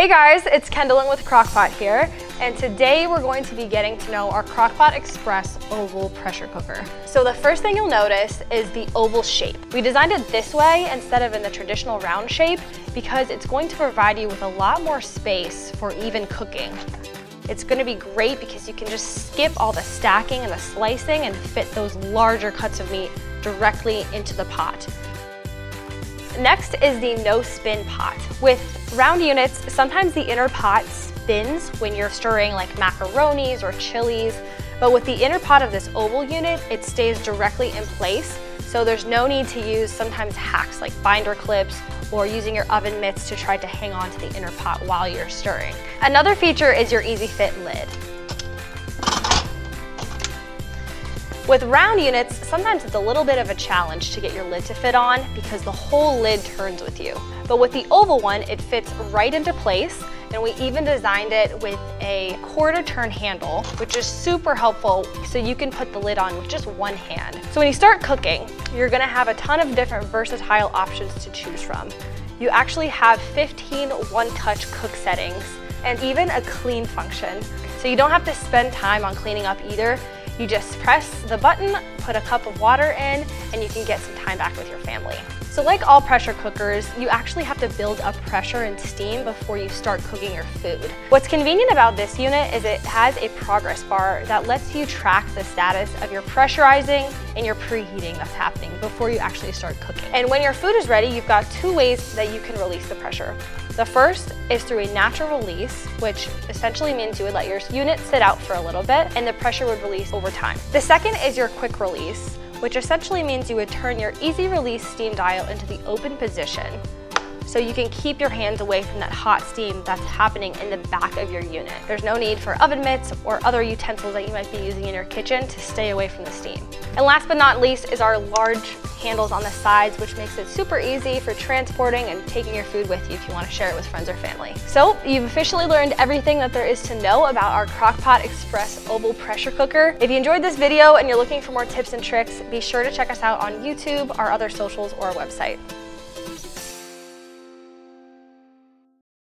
Hey guys, it's Kendallin with Crock-Pot here, and today we're going to be getting to know our Crock-Pot Express oval pressure cooker. So the first thing you'll notice is the oval shape. We designed it this way instead of in the traditional round shape because it's going to provide you with a lot more space for even cooking. It's gonna be great because you can just skip all the stacking and the slicing and fit those larger cuts of meat directly into the pot. Next is the no spin pot. With round units, sometimes the inner pot spins when you're stirring like macaronis or chilies, but with the inner pot of this oval unit, it stays directly in place, so there's no need to use sometimes hacks like binder clips or using your oven mitts to try to hang on to the inner pot while you're stirring. Another feature is your easy fit lid. With round units, sometimes it's a little bit of a challenge to get your lid to fit on because the whole lid turns with you. But with the oval one, it fits right into place and we even designed it with a quarter turn handle, which is super helpful so you can put the lid on with just one hand. So when you start cooking, you're gonna have a ton of different versatile options to choose from. You actually have 15 one-touch cook settings and even a clean function. So you don't have to spend time on cleaning up either. You just press the button, put a cup of water in, and you can get some time back with your family. So like all pressure cookers, you actually have to build up pressure and steam before you start cooking your food. What's convenient about this unit is it has a progress bar that lets you track the status of your pressurizing and your preheating that's happening before you actually start cooking. And when your food is ready, you've got two ways that you can release the pressure. The first is through a natural release, which essentially means you would let your unit sit out for a little bit and the pressure would release over time. The second is your quick release, which essentially means you would turn your easy release steam dial into the open position so you can keep your hands away from that hot steam that's happening in the back of your unit. There's no need for oven mitts or other utensils that you might be using in your kitchen to stay away from the steam. And last but not least is our large handles on the sides, which makes it super easy for transporting and taking your food with you if you want to share it with friends or family. So you've officially learned everything that there is to know about our Crock-Pot Express Oval Pressure Cooker. If you enjoyed this video and you're looking for more tips and tricks, be sure to check us out on YouTube, our other socials, or our website.